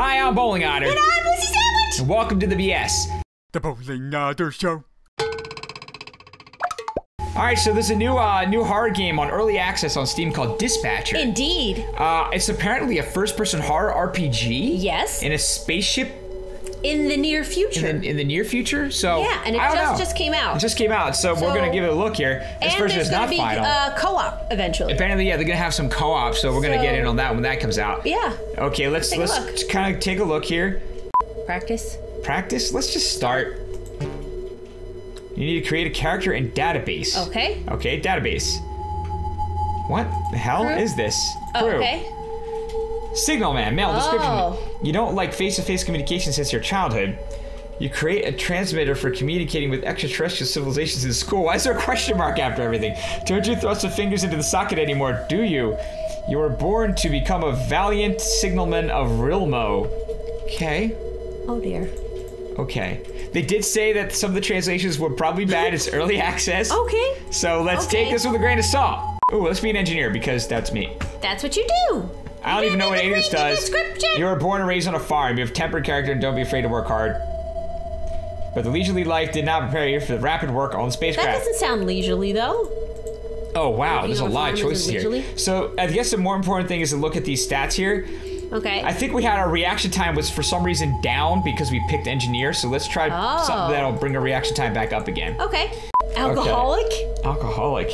Hi, I'm Bowling Otter. And I'm Lissy Sandwich. And welcome to the BS. The Bowling Otter Show. All right, so there's a new uh, new horror game on early access on Steam called Dispatcher. Indeed. Uh, it's apparently a first-person horror RPG. Yes. In a spaceship In the near future. in, in the near future. So Yeah, and it just- know. just came out. It just came out, so, we're gonna give it a look here. This and version is gonna not be final. uh, co-op eventually. Apparently, yeah, they're gonna have some co-op, so we're gonna get in on that when that comes out. Yeah. Okay, let's a let's kind of take a look here. Practice. Practice. Let's just start. You need to create a character and database. Okay. Okay, database. What the hell Crew? is this? Oh, Crew. okay. Signal man, mail description. You don't like face-to-face communication since your childhood. You create a transmitter for communicating with extraterrestrial civilizations in school. Why is there a question mark after everything? Don't you thrust the fingers into the socket anymore, do you? You were born to become a valiant signalman of Rilmo. Okay. Oh dear. Okay. They did say that some of the translations were probably bad. It's early access. Okay. So let's Okay. take this with a grain of salt. Ooh, let's be an engineer because that's me. That's what you do. I don't even know what any of this Read the does. You were born and raised on a farm. You have tempered character and don't be afraid to work hard. But the leisurely life did not prepare you for the rapid work on the That doesn't sound leisurely though. Oh wow, there's a lot of choices here. So I guess the more important thing is to look at these stats here. Okay. I think we had our reaction time was for some reason down because we picked engineer. So let's try Oh. something that'll bring our reaction time back up again. okay. Alcoholic. Alcoholic.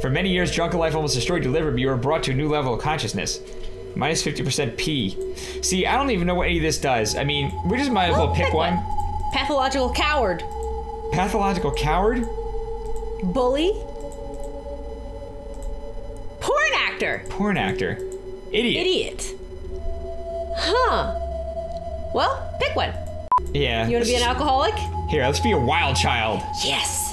For many years, drunken life almost destroyed your liver, but you were brought to a new level of consciousness. Minus 50% P. See, I don't even know what any of this does. I mean, we just might as well pick one. Pathological coward. Pathological coward? Bully. Porn actor. Porn actor. Idiot. Idiot. Huh. Well, pick one. Yeah. You want to be an alcoholic? Here, let's be a wild child. Yes.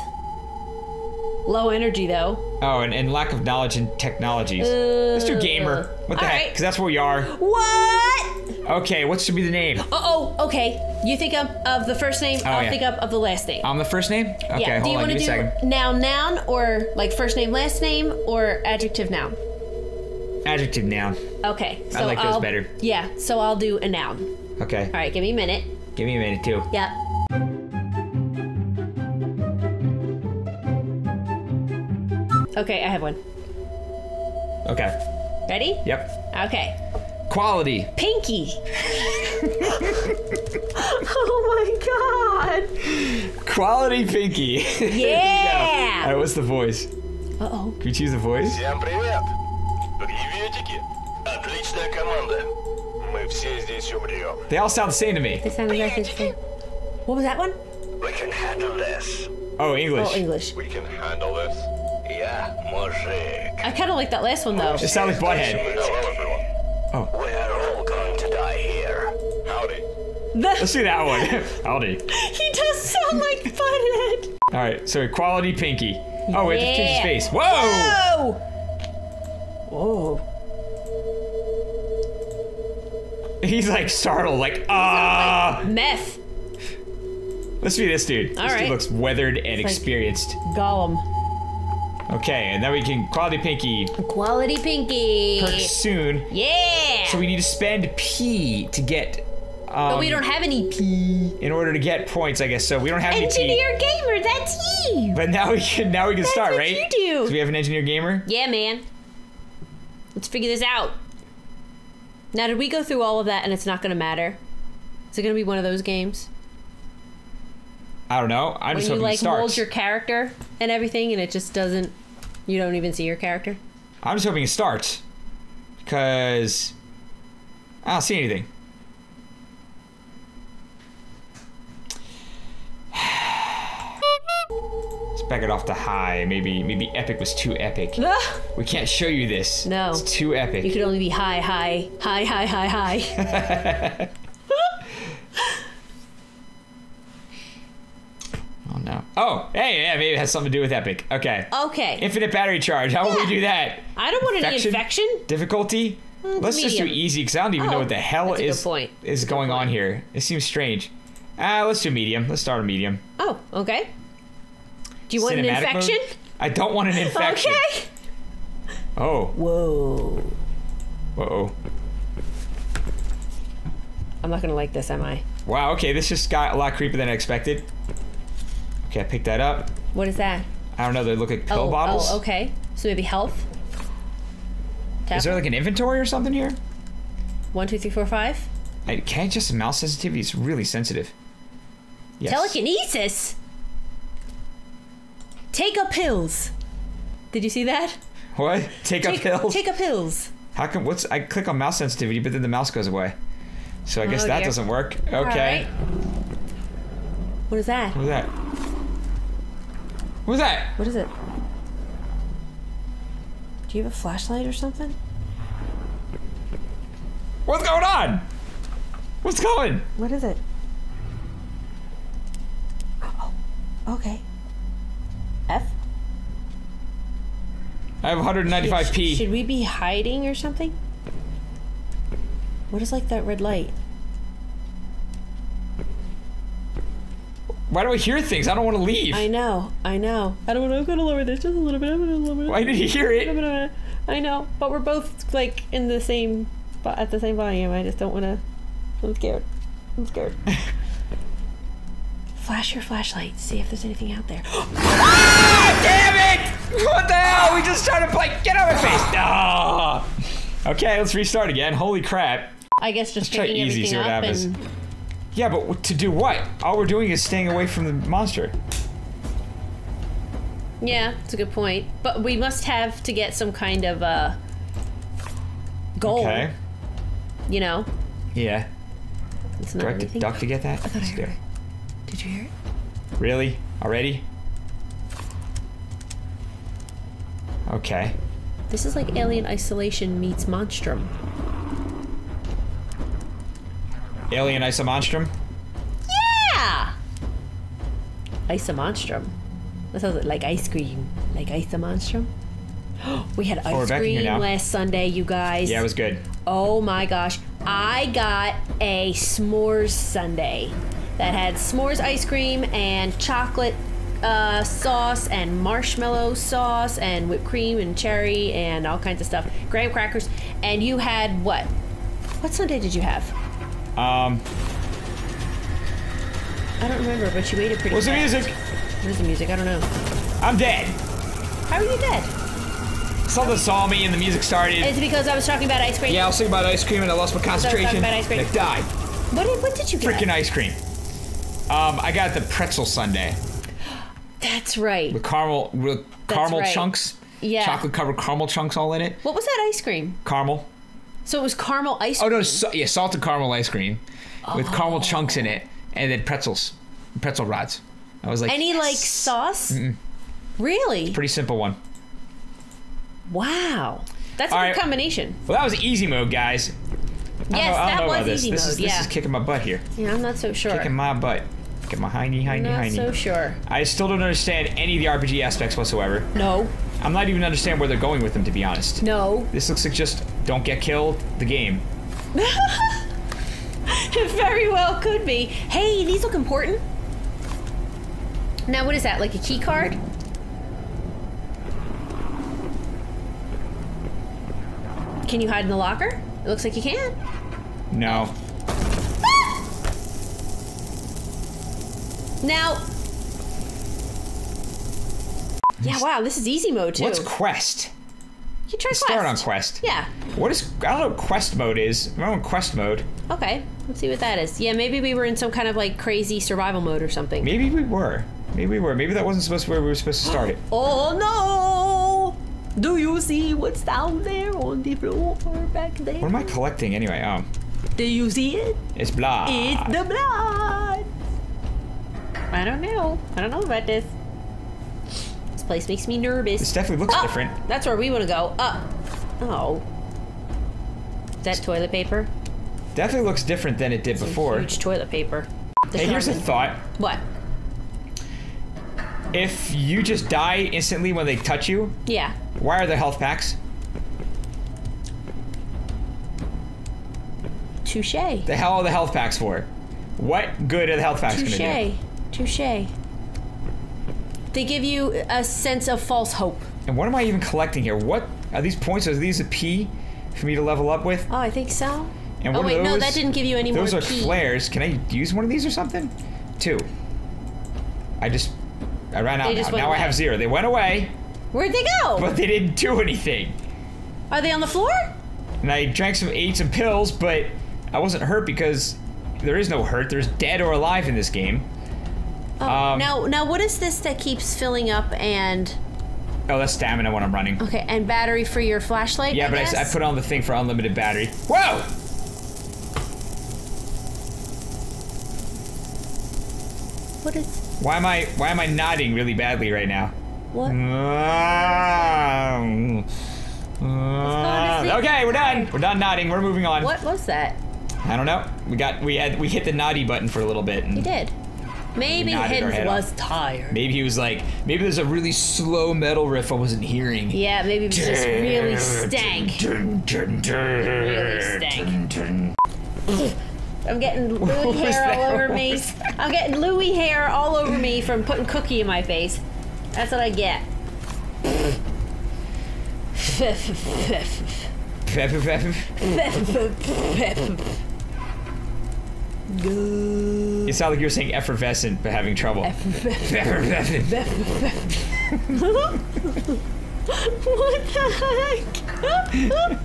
Low energy though. Oh, and, and lack of knowledge and technologies. let's do gamer. What the heck? right. Because that's what we are. What? Okay, what should be the name? Uh oh. Okay. You think of, of the first name. I'll Oh, yeah. think of, of the last name. I'm the first name? Okay, yeah. Do you want to do me a second. noun noun or like first name last name or adjective noun? Adjective noun. Okay. So like those will better. Yeah. So I'll do a noun. Okay. All right. Give me a minute. Give me a minute, too. Yep. Okay, I have one. Okay. Ready? Yep. Okay. Quality. Pinky. oh my god. Quality Pinky. There we go. Yeah. All right, what's the voice? Uh oh. Can we choose the voice? Всем привет! Приветики! Отличная команда! Мы все здесь умрем. They all sound the same to me. They sound exactly the same. What was that one? We can handle this. Oh, English. Oh, English. We can handle this. I kind of like that last one though. It sounds like Butthead. Hello. Oh. We're all going to die here. Howdy. The Let's do that one. Howdy. he does sound like Butthead. All right, so quality Pinky. Oh, wait, have to change his face. Whoa! Whoa! Whoa. He's like startled, like ah. Uh. Like meth. Let's be this dude. All this right. dude looks weathered and it's experienced. Like Gollum. Okay, and then we can Quality Pinky Quality Pinky. perk soon. Yeah. So we need to spend P to get. Um, but we don't have any P. in order to get points, I guess. So we don't have any P. Engineer gamer, that's you. But now we can now we can start, what right? you do. So we have an engineer gamer. Yeah, man. Let's figure this out. Now, did we go through all of that and it's not going to matter? Is it going to be one of those games I don't know. I'm when just you hoping like it starts. mold your character and everything, and it just doesn't? You don't even see your character. I'm just hoping it starts. Cause I don't see anything. Let's back it off to high. Maybe maybe epic was too epic. We can't show you this. No. It's too epic. You could only be high, high, high, high, high, high. oh no. Oh, hey, yeah, maybe it has something to do with epic. Okay. Okay. Infinite battery charge. How will we do that? I don't want any Infection? infection. Difficulty? Let's just do easy because I don't even know Oh, what the hell that's a good is point. is going on here. It seems strange. Ah, let's do medium. Let's start a medium. Oh, okay. Do you want an infection? mode? I don't want an infection. Okay. Oh, Whoa. whoa. I'm not gonna like this, am I? Wow, okay, this just got a lot creepier than I expected. Okay, I picked that up. What is that? I don't know, they look like pill oh, oh bottles. oh, okay. So maybe health. Tap. Is there like an inventory or something here? one, two, three, four, five? I, can I just mouse sensitivity? It's really sensitive. Yes. Telekinesis. Take up pills. Did you see that? What? Take, Take, up pills? Take up pills. How come? What's? I click on mouse sensitivity, but then the mouse goes away. So I guess Oh, that doesn't work. Okay. Right. What is that? What was that? What was that? What is it? Do you have a flashlight or something? What's going on? What's going? What is it? Oh, okay. F? I have 195p. Should we be hiding or something? What is like that red light? Why do I hear things? I don't want to leave. I know, I know. I don't want to. I'm gonna lower this just a little bit. I'm gonna lower. Why did you hear it? I'm gonna- I know, but we're both like in the same, but at the same volume. I just don't want to. I'm scared. I'm scared. Flash your flashlight. See if there's anything out there. Ah, damn it! What the hell? We just started playing. Get out of my face! No. Okay, let's restart again. Holy crap. I guess just try picking easy, see what happens. and Yeah, but to do what? All we're doing is staying away from the monster. yeah, it's a good point. But we must have to get some kind of uh goal. Okay. You know, Yeah. it's Do not I have to duck to get that? I thought I Let's heard it. it. Did you hear it? Really? Already? Okay. This is like Alien Isolation meets Monstrum. Alien Isomonstrum? Yeah. Isomonstrum. That sounds like ice cream. Like Isomonstrum. we had ice here cream last Sunday, you guys. Yeah, it was good. Oh my gosh. I got a s'mores sundae that had s'mores ice cream and chocolate uh, sauce and marshmallow sauce and whipped cream and cherry and all kinds of stuff. Graham crackers. And you had what? What sundae did you have? Um, I don't remember, but you ate it pretty what's the music? Where's the music? I don't know. I'm dead. How are you dead? Something saw me and the music started. Is it because I was talking about ice cream? yeah, I was thinking about ice cream and I lost my concentration. Talking about ice cream. I died. What did, what did you get? Freaking ice cream. Um, I got the pretzel sundae That's right. with caramel with That's caramel right. chunks. Yeah. Chocolate covered caramel chunks all in it. What was that ice cream? Caramel. So it was caramel ice cream. Oh no, so, yeah, salted caramel ice cream with Oh. caramel chunks in it, and then pretzels, pretzel rods. I was like, Any like yes. sauce? Really? Pretty simple one. Wow. That's a good right. combination. Well, that was easy mode, guys. I Yes, don't know, that was this. easy this mode. Is, this is kicking my butt here. yeah, I'm not so sure. Kicking my butt. Get my hiney, hiney, not hiney. so sure. I still don't understand any of the RPG aspects whatsoever. No. I'm not even understand where they're going with them, to be honest. No. This looks like just don't get killed. The game. It very well could be. Hey, these look important. Now, what is that? Like a key card? Can you hide in the locker? It looks like you can. No. Now. Yeah, wow, this is easy mode too. What's quest? you try quest. Start on quest. Yeah. What is? I don't know what quest mode is. I'm on quest mode. Okay. Let's see what that is. Yeah, maybe we were in some kind of like crazy survival mode or something. Maybe we were. Maybe we were. Maybe that wasn't supposed to be where we were supposed to start it. Oh no! Do you see what's down there on the floor back there? What am I collecting anyway? Oh, Do you see it? it's blah. It's the blood. I don't know. I don't know about this. This place makes me nervous. This definitely looks Oh, different. That's where we want to go. Up. Oh. Is that toilet paper? Definitely looks different than it did before. Huge toilet paper. The Hey, here's a thought. What? If you just die instantly when they touch you, Yeah. why are there health packs? Touche. The hell are the health packs for? What good are the health packs going to do? Touche. They give you a sense of false hope. And what am I even collecting here? What are these points? Are these a P for me to level up with? Oh, I think so. And Oh wait, no, that didn't give you any Those more Those are key. flares. Can I use one of these or something? Two. I just I ran out now. Now I have zero. They went away, Where'd they go? but they didn't do anything. Are they on the floor? And I drank some, ate some pills, but I wasn't hurt because there is no hurt. There's dead or alive in this game. Oh, Um, now, now, what is this that keeps filling up and Oh, that's stamina when I'm running. okay, and battery for your flashlight? Yeah, I but I, I put on the thing for unlimited battery. Whoa! What is Why am I why am I nodding really badly right now? what? On, okay, we're done. We're done nodding. We're moving on. What was that? I don't know. We got we had we hit the naughty button for a little bit. And He did. Maybe Hiddens was off. tired. Maybe he was like, maybe there's a really slow metal riff I wasn't hearing. Yeah, maybe it was just really stank. Really stank. I'm getting Louis hair all over me. I'm getting Louis hair all over me from putting cookie in my face. That's what I get. You sound like you were saying effervescent, but having trouble. Effervescent. what the heck?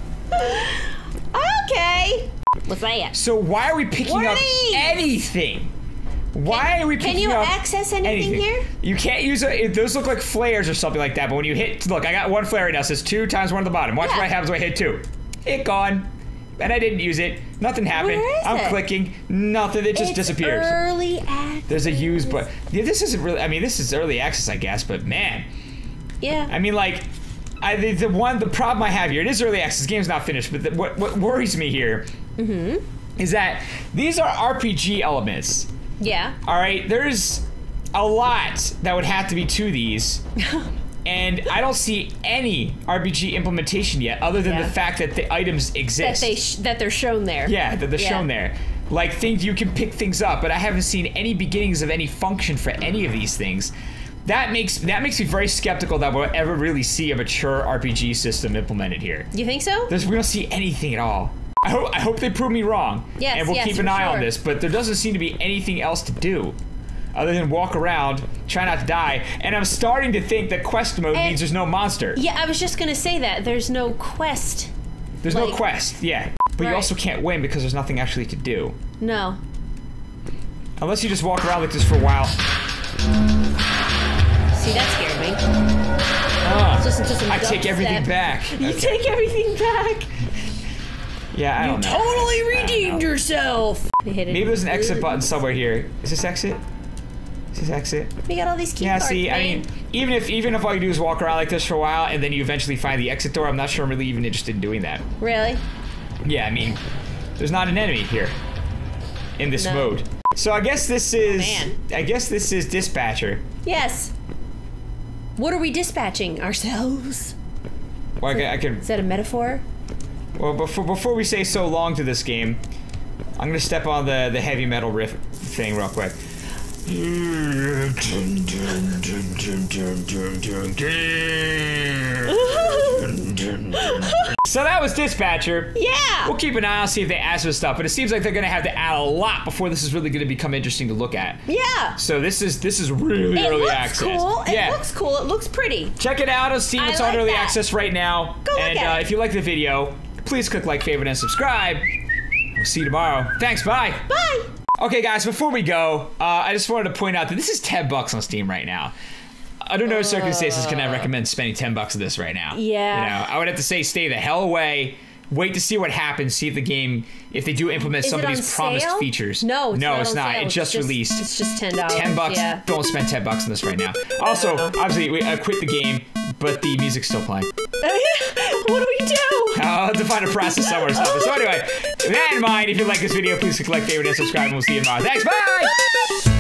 okay. What's that? So why are we picking What up anything? Why Can- are we picking up? can you up access anything here? You can't use it. Those look like flares or something like that. But when you hit, look, I got one flare right now. It says two times one at the bottom. Watch Yeah. what happens when I hit two. It gone. And I didn't use it. Nothing happened. I'm it? clicking. Nothing. It just It's disappears. Early access. There's a use, but yeah, this isn't really. I mean, this is early access, I guess. But man, Yeah. I mean, like, I the, the one the problem I have here. It is early access. The game's not finished. But the, what what worries me here Mm-hmm. is that these are RPG elements. yeah. All right, there's a lot that would have to be to these. And I don't see any RPG implementation yet, other than Yeah. the fact that the items exist. That they sh- that they're shown there. yeah, that they're Yeah. shown there. Like things you can pick things up, but I haven't seen any beginnings of any function for any of these things. That makes that makes me very skeptical that we'll ever really see a mature RPG system implemented here. You think so? There's, we don't see anything at all. I hope I hope they prove me wrong. Yes, and we'll yes, keep an eye on this. But there doesn't seem to be anything else to do, other than walk around, try not to die. And I'm starting to think that quest mode And- means there's no monster. Yeah, I was just gonna say that. There's no quest. There's no quest. Yeah, but you also can't win because there's nothing actually to do. No. Unless you just walk around like this for a while. See, that scared me. Ah, I take everything back. You Okay. take everything back. Yeah, I don't know. You totally redeemed yourself. Maybe there's an exit button somewhere here. Is this exit? Is this exit? We got all these key Yeah, see, I mean, even if even if all you do is walk around like this for a while and then you eventually find the exit door, I'm not sure I'm really even interested in doing that. really? Yeah, I mean, there's not an enemy here in this No. mode. So I guess this oh, is Man. I guess this is dispatcher. Yes. What are we dispatching ourselves? Well, I, can, I can Is that a metaphor? well before before we say so long to this game, I'm gonna step on the the heavy metal riff thing real quick. So that was dispatcher. Yeah. We'll keep an eye on see if they add some stuff, but it seems like they're gonna have to add a lot before this is really gonna become interesting to look at. Yeah. So this is this is really It early looks access. cool. It yeah. looks cool. It looks pretty. Check it out on Steam. I It's on like early that. access right now. Go look and at uh, if you like the video, please click like, favorite, and subscribe. We'll see you tomorrow. Thanks. Bye. Bye. Okay, guys. Before we go, uh, I just wanted to point out that this is ten bucks on Steam right now. Under no circumstances can I uh. recommend spending ten bucks of this right now. Yeah. You know, I would have to say stay the hell away. Wait to see what happens. See if the game, if they do implement Is some of on these promised sale? features. No, it's no, not it's on not. It It's just, released. It's just ten dollars. Ten bucks. Yeah. Don't spend ten bucks on this right now. Also, obviously, we I quit the game, but the music's still playing. what do we do? I'll have to find a process somewhere or something. So anyway, with that in mind, if you like this video, please click like, favorite, and subscribe, and we'll see you tomorrow. Thanks. Bye.